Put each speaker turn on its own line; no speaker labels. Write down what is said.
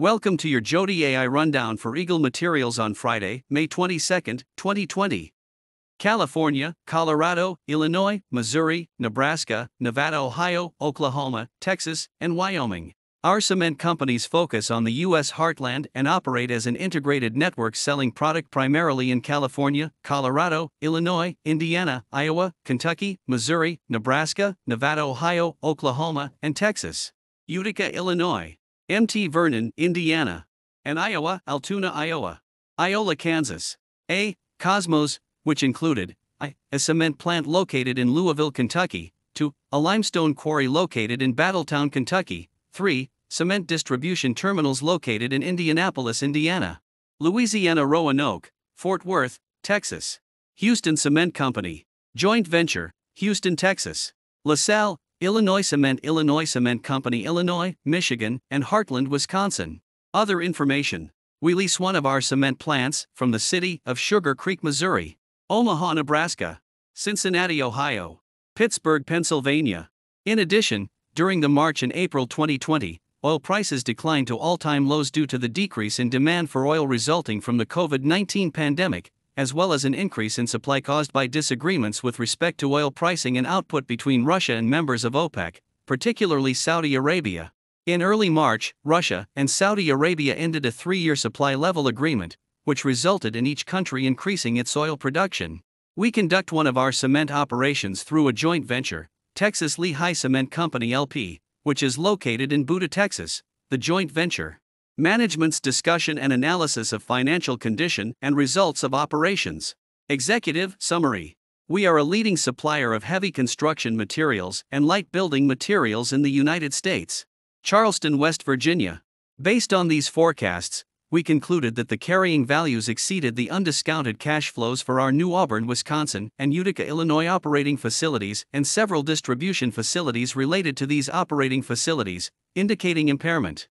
Welcome to your Jodie AI rundown for Eagle Materials on Friday, May 22, 2020. California, Colorado, Illinois, Missouri, Nebraska, Nevada, Ohio, Oklahoma, Texas, and Wyoming. Our cement companies focus on the U.S. heartland and operate as an integrated network selling product primarily in California, Colorado, Illinois, Indiana, Iowa, Kentucky, Missouri, Nebraska, Nevada, Ohio, Oklahoma, and Texas. Utica, Illinois. MT Vernon, Indiana. And Iowa, Altoona, Iowa. Iola, Kansas. A. Kosmos, which included I, a cement plant located in Louisville, Kentucky, 2. A limestone quarry located in Battletown, Kentucky, 3. Cement distribution terminals located in Indianapolis, Indiana. Louisiana Roanoke, Fort Worth, Texas. Houston Cement Company. Joint venture, Houston, Texas. LaSalle, Illinois Cement, Illinois Cement Company, Illinois, Michigan, and Hartland, Wisconsin. Other information. We lease one of our cement plants from the city of Sugar Creek, Missouri. Omaha, Nebraska, Cincinnati, Ohio, Pittsburgh, Pennsylvania. In addition, during the March and April 2020, oil prices declined to all time lows due to the decrease in demand for oil resulting from the COVID 19 pandemic, as well as an increase in supply caused by disagreements with respect to oil pricing and output between Russia and members of OPEC, particularly Saudi Arabia. In early March, Russia and Saudi Arabia ended a three year supply level agreement, which resulted in each country increasing its oil production. We conduct one of our cement operations through a joint venture, Texas Lehigh Cement Company LP, which is located in Buda, Texas, the joint venture. Management's discussion and analysis of financial condition and results of operations. Executive Summary We are a leading supplier of heavy construction materials and light building materials in the United States. Charleston, West Virginia. Based on these forecasts, we concluded that the carrying values exceeded the undiscounted cash flows for our New Auburn, Wisconsin, and Utica, Illinois operating facilities and several distribution facilities related to these operating facilities, indicating impairment.